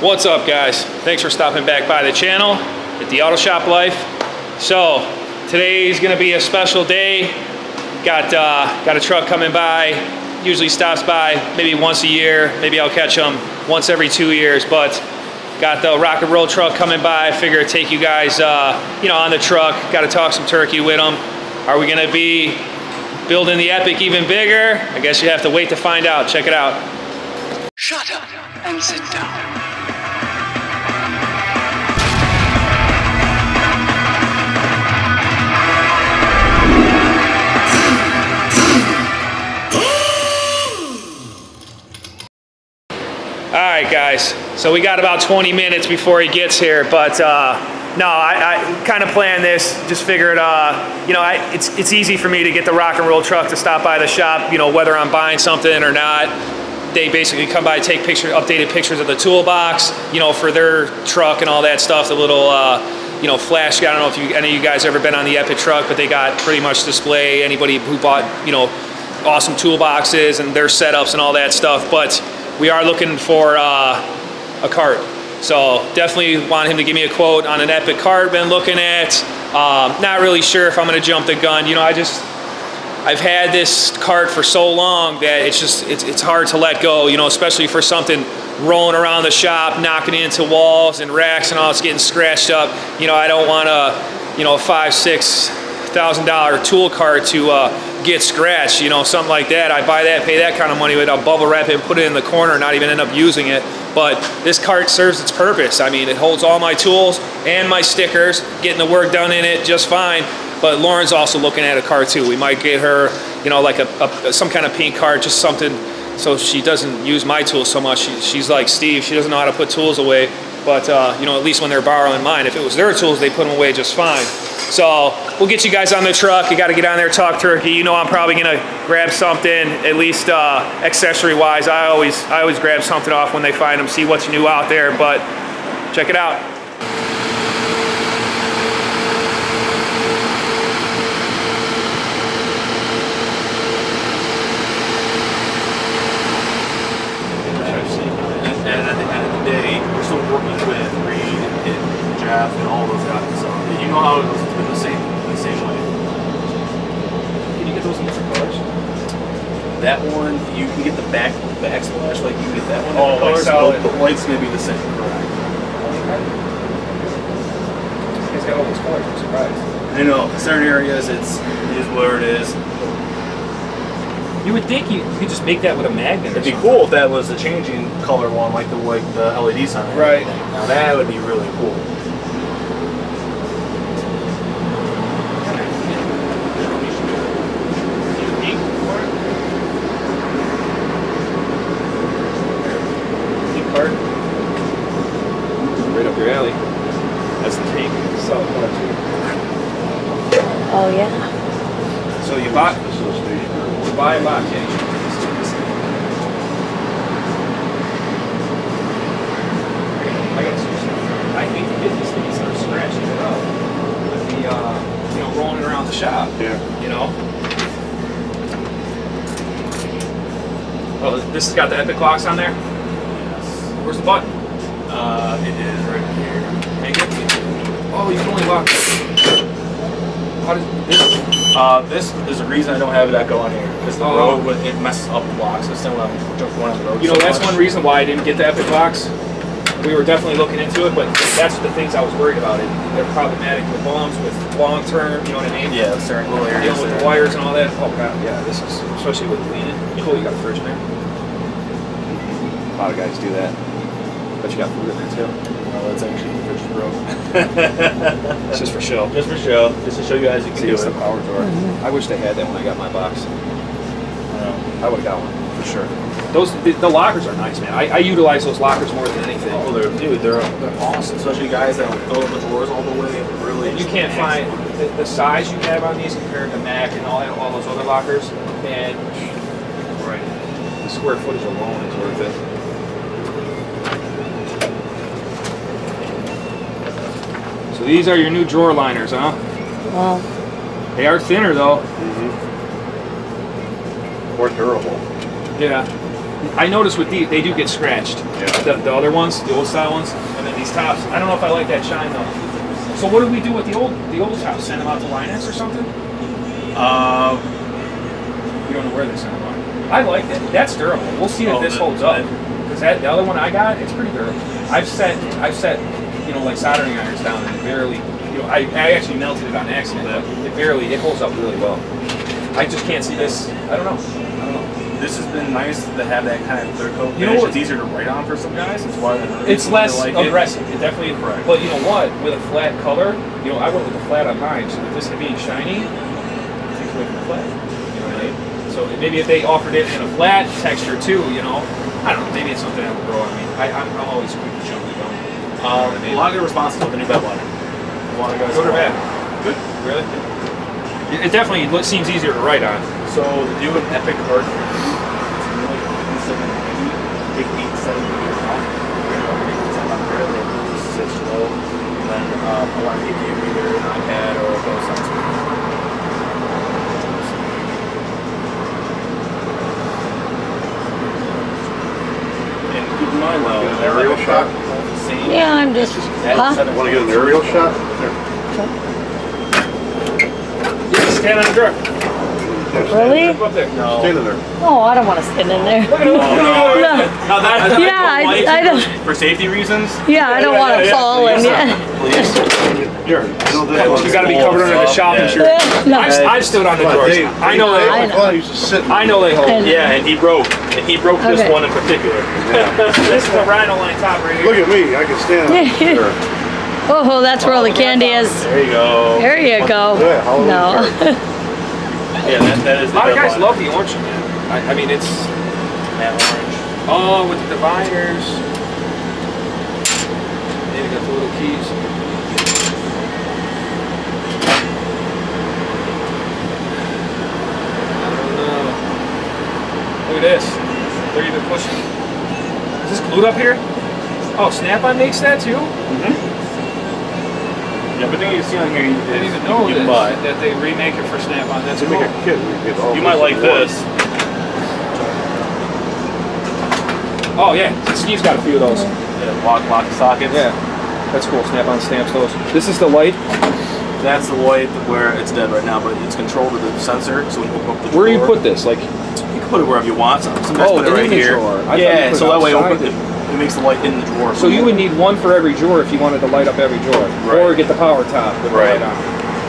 What's up guys? Thanks for stopping back by the channel at the Auto Shop Life. So today's gonna be a special day. Got, uh, got a truck coming by, usually stops by maybe once a year. Maybe I'll catch them once every two years, but got the rock and roll truck coming by. Figure I'd take you guys uh, you know, on the truck. Got to talk some turkey with them. Are we gonna be building the Epiq even bigger? I guess you have to wait to find out. Check it out. Shut up and sit down. Right, guys. So we got about 20 minutes before he gets here, but uh, no, I, I kind of planned this. Just figured, uh, you know, I, it's it's easy for me to get the rock and roll truck to stop by the shop. You know, whether I'm buying something or not. They basically come by, take pictures, updated pictures of the toolbox, you know, for their truck and all that stuff. The little, uh, you know, flash. I don't know if you, any of you guys ever been on the Epiq truck, but they got pretty much display. Anybody who bought, you know, awesome toolboxes and their setups and all that stuff, but we are looking for uh, a cart. So definitely want him to give me a quote on an Epiq cart. Been looking at. Um, not really sure if I'm to jump the gun. You know, I just I've had this cart for so long that it's just it's, it's hard to let go. You know, especially for something rolling around the shop, knocking into walls and racks and all. It's getting scratched up. You know, I don't want a you know five six thousand dollar tool cart to uh, get scratched, you know, something like that. I buy that, pay that kind of money with, I'll bubble wrap it and put it in the corner, not even end up using it. But this cart serves its purpose. I mean, it holds all my tools and my stickers, getting the work done in it just fine. But Lauren's also looking at a cart too. We might get her, you know, like a, a some kind of pink cart, just something so she doesn't use my tools so much. She, she's like Steve, she doesn't know how to put tools away. But, uh, you know, at least when they're borrowing mine, if it was their tools, they put them away just fine. So we'll get you guys on the truck. You got to get on there, talk turkey. You know, I'm probably gonna grab something, at least uh, accessory-wise. I always, I always grab something off when they find them, see what's new out there. But check it out. And at the end of the day, we're still working with Reed and Jeff and all those guys. So you know how it's been the same the same way. Can you get those in different colors? That one you can get the back backsplash like you can get that one. Oh, like solid. the white's gonna be the same. Correct. He's got all those colors. I'm surprised. I know certain areas it's it is what it is. You would think you, you could just make that with a magnet. It'd be cool if that was a changing color one, like the like the LED sign. Right. Now that would be really cool. cart. Right up your alley. That's the tank. Solid color too. Oh yeah. So you buy, you buy a box, you should put this in this thing. I got some stuff. I hate to get these things that are scratching it up with the, uh, you know, rolling it around the shop. Yeah. You know? Oh, this has got the Epiq locks on there? Yes. Where's the button? Uh, it is right here. Hang it. Oh, you can only lock it. How does this? Uh, this is the reason I don't have it echo on here because the Oh. road would- it messes up the block system when I'm jumping on the road. You know, so that's much. one reason why I didn't get the Epiq box. We were definitely looking into it, but that's the things I was worried about. It they're problematic with bumps, with long term. You know what I mean? Yeah, certain little areas. Dealing with the wires and all that. Oh god, yeah. This is especially with leaning. Cool, you got a fridge in there. A lot of guys do that. But you got food in there too. Well, that's actually the fridge is broke. It's just for show. Just for show, just to show you guys you can See, do it's it. the power door. Mm-hmm. I wish they had that when I got my box. I would have got one for sure. Those the, the lockers are nice, man. I, I utilize those lockers more than anything. Oh, they're dude, they're they're awesome. Especially guys that will fill up the drawers all the way. Really, You can't find the, the size you have on these compared to Mac and all all those other lockers, and right, the square footage alone is worth it. So these are your new drawer liners, huh? Well, They are thinner though. Mhm. More durable. Yeah. I noticed with these, they do get scratched. Yeah. The, the other ones, the old style ones, and then these tops. I don't know if I like that shine though. So what do we do with the old the old tops? Send them out to Linux or something? Uh, You don't know where they send them out. I like it. That's durable. We'll see if Oh, this the- holds up. Because that the other one I got, it's pretty durable. I've set I've set you know like soldering irons down and it barely you know I, I actually melted it on accident. But it barely it holds up really well. I just can't see this. I don't know. I don't know. this has been nice to have that kind of clear coat You know finish. what- it's easier to write on for some guys. That's why It's less like aggressive. It. definitely. Correct. But you know what? With a flat color, you know, I went with a flat on mine. So with this being shiny, it takes away from the flat. You know what I mean? So maybe if they offered it in a flat texture too, you know, I don't know. Maybe it's something that will grow on me. I, I'm, I'm always quick to jump gun. Um, a lot of good responses with the new bed liner. A lot of guys. Good or bad? Good. Really? It it definitely seems easier to write on. So to do an epiq card for you, it's really seven ninety. Take eight seven years off. Send on there, they lose sit slow, and um, I want to give you either an iPad or a Sense. And keep in mind though, An aerial shot? Card holds the same. Yeah, I'm just. That Huh? Want to get an aerial shot? Yeah, stand on the drawer. Really? Up there. No. Stand in there. Oh, I don't want to stand in there. Look at it. Look at it. no. Look at it. No. Now that, Yeah, I, I- don't like I it don't- for safety reasons. Yeah, I don't Yeah, want to yeah, yeah. fall in. Yeah. Please. Here, you know that. You got to be covered under the shop and shirt. No. I've, I've stood on the Come on, drawers. I know Dave, they. I my know. father used to sit. I know they hold. Yeah, and he broke, and he broke this one in particular. This is a rhino line top right here. Look at me, I can stand on here. Oh, oh, that's where all the candy is. There you go. There you go. Yeah, No. Yeah, that, that is A lot of guys one. love the orange, man. I, I mean, it's that orange. oh with the diviners. Maybe got the little keys. I don't know. Look at this. They're even pushing. Is this glued up here? Oh, Snap-on makes that too? Mm-hmm. Yeah, everything you see on here, you, I didn't even know you this, buy. that they remake it for Snap-on. That's To cool. make a kid, we get all You might like this. Oh yeah, Steve's got a few of those. Yeah, lock, lock sockets. Yeah, that's cool. Snap-on stamps those. This is the light. That's the white where it's dead right now, but it's controlled with the sensor. So when you open up the Where do you put this? Like, You can put it wherever you want. Some, some Oh, put it in right the here. Yeah, so that way it, the- it makes the light in the drawer. so you would need one for every drawer if you wanted to light up every drawer, or get the power top with the Right. light on.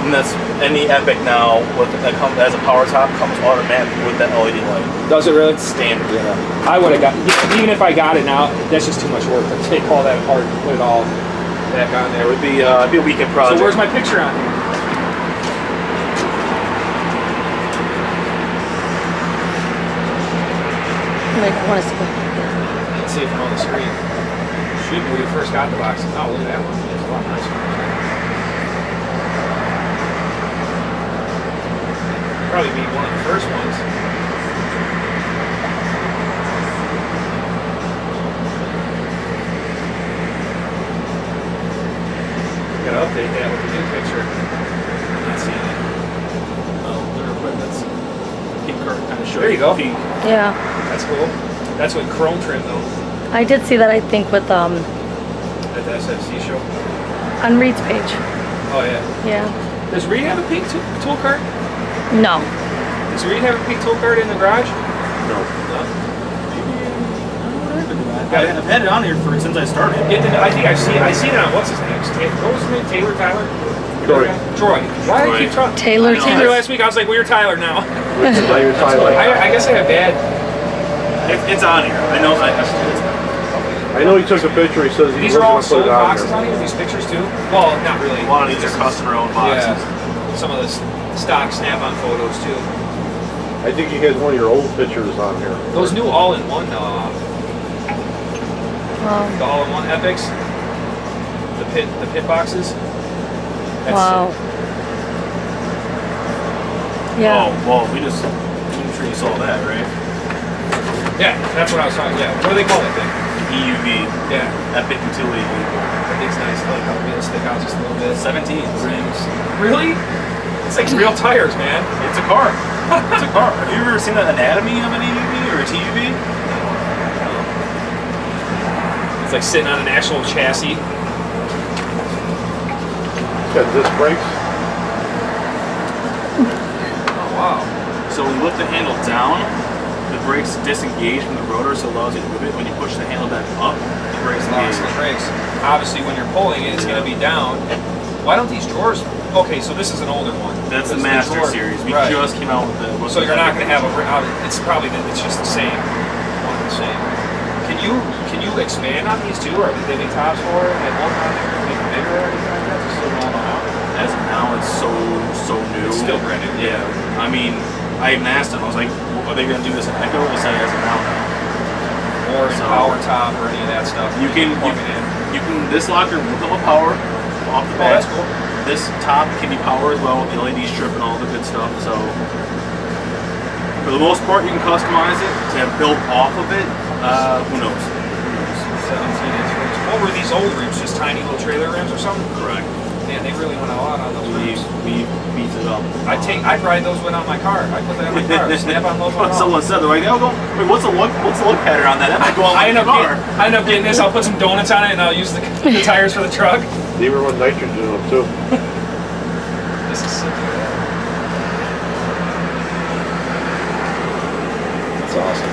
And that's any Epiq now with that comes as a power top comes automatic with that LED light. Does it really? Standard. Yeah. I would have got even if I got it now. That's just too much work to take all that apart and put it all back on It there. would be uh, it'd be a weekend project. So where's my picture on here? Want to see. Let's see if I'm on the screen. Shoot, when we first got the box. Oh, look at that one. It's a lot nicer. Probably be one of the first ones. Gotta update that with the new picture. Pink kind of show. There you go. Pink. Yeah, That's cool. That's with chrome trim though, I did see that. I think with um at the SFC show. on Reed's page. Oh yeah. Yeah. Does Reed have a pink tool, tool cart? No. Does Reed have a pink tool cart in the garage? No. I've I've had it on here for since I started. Yeah, I think I've seen I seen it on what's his name? Ta- What was his name? Taylor Tyler? Troy. Troy. Why do I keep Troy. Troy? Taylor I. Taylor Taylor. last week I was like, well, you're Tyler now. Now you're Tyler. I, I guess I have bad. It, it's on here. I know. I, it's, I know he took a picture, he says he's These was are all gonna put sold it on boxes on here. These pictures too. Well, not really. a lot of these are customer owned boxes. Yeah. Some of the stock Snap-on photos too. I think he has one of your old pictures on here. Those new all-in-one, uh, Wow. the all-in-one epiqs, the pit, the pit boxes. That's Wow. Yeah. Oh, well, we just. I'm sure you saw that, right? Yeah, that's what I was talking. Yeah, what do they call that thing? EUV, Yeah, Epiq Utility Vehicle. that thing's nice. I like how the wheels stick out just a little bit. 17. rims. Really? It's like real tires, man. It's a car. it's a car. Have you ever seen the anatomy of an EUV or a TUV? It's like sitting on an actual chassis. Got this breaks. Oh wow. So when you lift the handle down, the brakes disengage from the rotor, so it allows you to move it. When you push the handle back up, the brakes Locks engage. the brakes. Obviously, when you're pulling it, it's going to be down. Why don't these drawers? Okay, so this is an older one. That's the This is Master drawer. Series. We Right. just came out with the. with So you're not going to have a. Epiq It's probably the- it's just the same. One the same. Can you can you expand on these two? Or did they tops for it? And one on there, make it bigger or anything like that? It's so so new. It's still brand new. Yeah. I mean, I even asked them. I was like, "Are they going to do this in Echo?" They said as now. no. Or So- power top or any of that stuff. You can you, plug it in. you can this locker will with power off the Oh, bat. that's cool. This top can be power as well with the LED strip and all the good stuff. So for the most part, you can customize it to build off of it. Uh, who knows? 17 inch rims. What were these old rims? Just tiny little trailer rims or something? Correct. Man, they really went a lot on those We rims. we beat it up. I take, I'd ride those with on my car. I put that on my car. Snap on logo. and. Someone said they're like, oh, go, wait, what's the look? What's the look pattern on that? That might go on I my end up car. getting, I end up getting this. I'll put some donuts on it and I'll use the, the tires for the truck. They even run nitrogen in them too. This is sick. That's awesome.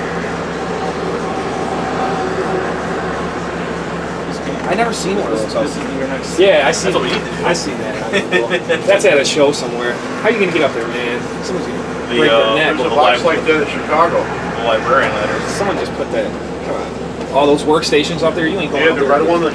I never seen one of This, those. this is your next. Yeah, I see. That's what we need to do. I see that. That's at a show somewhere. How are you gonna get up there, man? Someone's gonna The, break uh, their neck. There's a box like that in Chicago. The librarian letters. Someone just put that. Come on. All those workstations up there. You ain't going Yeah, up the there. red one that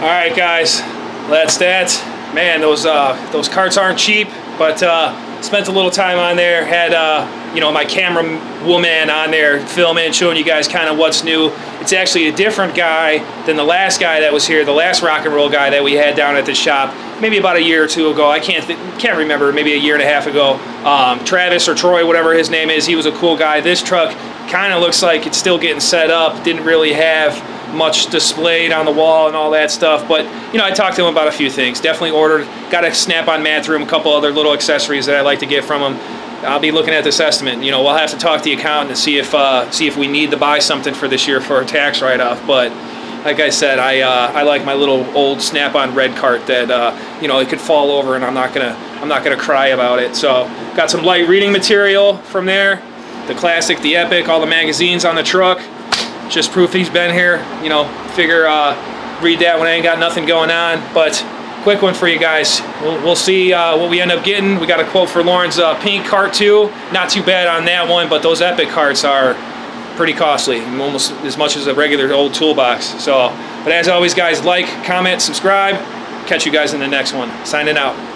All right, guys, that's that. Man, those uh, those carts aren't cheap, but uh, spent a little time on there. Had uh, you know my camera woman on there filming, showing you guys kind of what's new. It's actually a different guy than the last guy that was here, the last rock and roll guy that we had down at the shop, maybe about a year or two ago. I can't can't remember, maybe a year and a half ago. Um, Travis or Troy, whatever his name is, he was a cool guy. This truck kind of looks like it's still getting set up. Didn't really have much displayed on the wall and all that stuff. But you know, I talked to him about a few things. Definitely ordered, got a snap-on mat through him, a couple other little accessories that I like to get from him. I'll be looking at this estimate. You know, we'll have to talk to the accountant and see if uh, see if we need to buy something for this year for a tax write-off. But like I said, I uh, I like my little old snap-on red cart that uh, you know it could fall over and I'm not gonna I'm not gonna cry about it. So got some light reading material from there. The classic, the epiq, all the magazines on the truck just proof he's been here. You know, figure uh, read that when I ain't got nothing going on. But quick one for you guys. We'll, we'll see uh, what we end up getting. We got a quote for Lauren's uh, pink cart too. Not too bad on that one, but those epiq carts are pretty costly, almost as much as a regular old toolbox. So, but as always, guys, like, comment, subscribe. Catch you guys in the next one. Signing out.